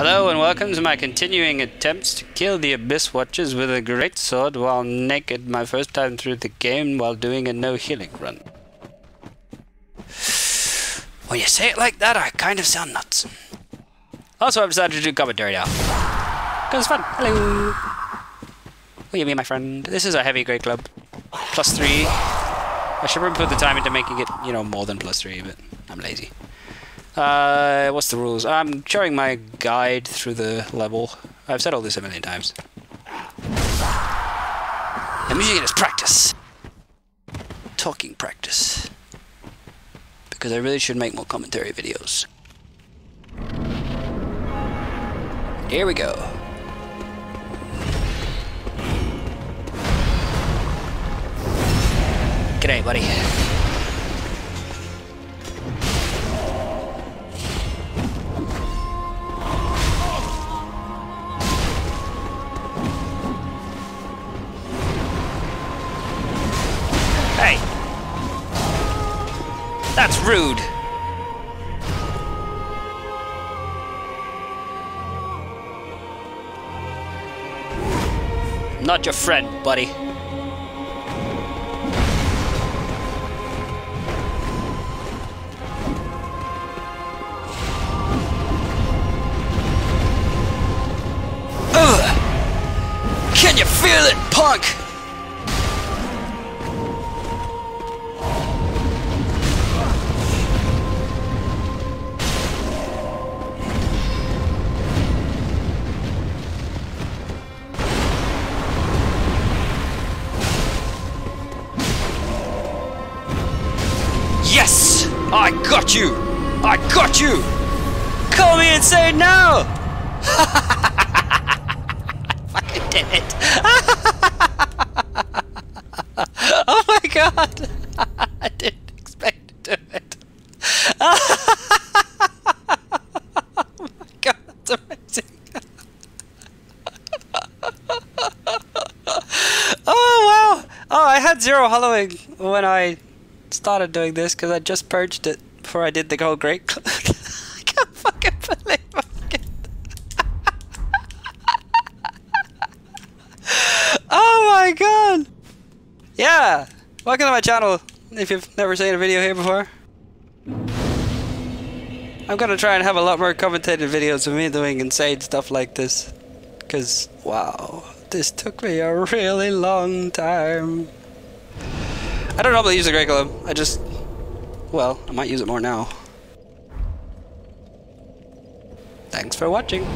Hello and welcome to my continuing attempts to kill the Abyss Watchers with a great sword while naked my first time through the game while doing a no healing run. When you say it like that, I kind of sound nuts. Also, I've decided to do commentary now. Because it's fun. Hello! Will you be my friend? This is a heavy Greatclub. Plus three. I should probably put the time into making it, you know, more than plus three, but I'm lazy. Uh, what's the rules? I'm showing my guide through the level. I've said all this a million times. I'm using it as practice. Talking practice. Because I really should make more commentary videos. Here we go. G'day, buddy. That's rude! Not your friend, buddy. Ugh! Can you feel it, punk? Yes! I got you! I got you! Call me insane now! fucking did it! oh my god! I didn't expect to do it. oh my god, that's amazing! oh wow! Oh, I had zero hollowing when I started doing this because I just purged it before I did the whole great. I can't fucking believe I fucking. oh my god! Yeah! Welcome to my channel if you've never seen a video here before. I'm gonna try and have a lot more commentated videos of me doing insane stuff like this. Cause, wow, this took me a really long time. I don't normally use the Greatclub. I just, well, I might use it more now. Thanks for watching.